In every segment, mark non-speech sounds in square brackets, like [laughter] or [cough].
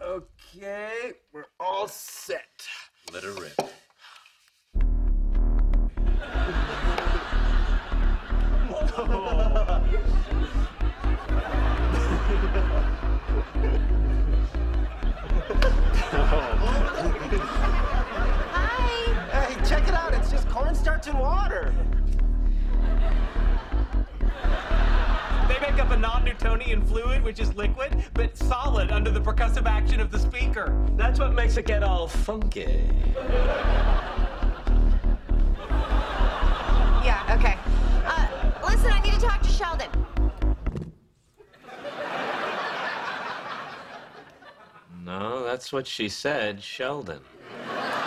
Okay, we're all set. Let her rip. Hi. Hey, check it out. It's just cornstarch and water. non-Newtonian fluid, which is liquid, but solid under the percussive action of the speaker. That's what makes it get all funky. Yeah, okay. Uh, listen, I need to talk to Sheldon. No, that's what she said, Sheldon.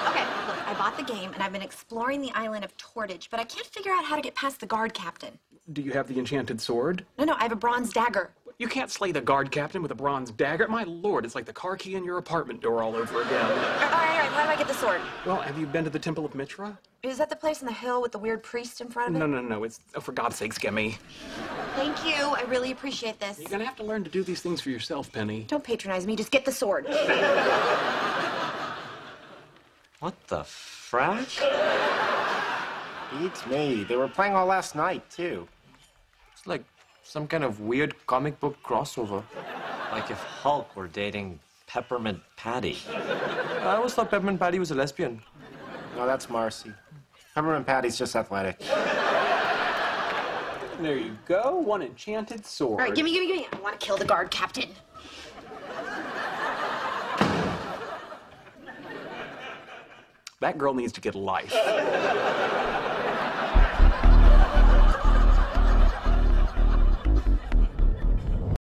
Okay, look, I bought the game and I've been exploring the island of Tortage, but I can't figure out how to get past the guard captain. Do you have the enchanted sword? No, no, I have a bronze dagger. You can't slay the guard captain with a bronze dagger. My lord, it's like the car key in your apartment door all over again. All right, all right, how do I get the sword? Well, have you been to the Temple of Mitra? Is that the place on the hill with the weird priest in front of it? No, no, no. It's oh, for God's sakes, Gimme. Thank you. I really appreciate this. You're gonna have to learn to do these things for yourself, Penny. Don't patronize me. Just get the sword. [laughs] What the frack? Beats me. They were playing all last night, too. It's like some kind of weird comic book crossover. Like if Hulk were dating Peppermint Patty. I always thought Peppermint Patty was a lesbian. No, that's Marcie. Peppermint Patty's just athletic. There you go. One enchanted sword. All right, gimme, gimme, gimme. I want to kill the guard captain. That girl needs to get life.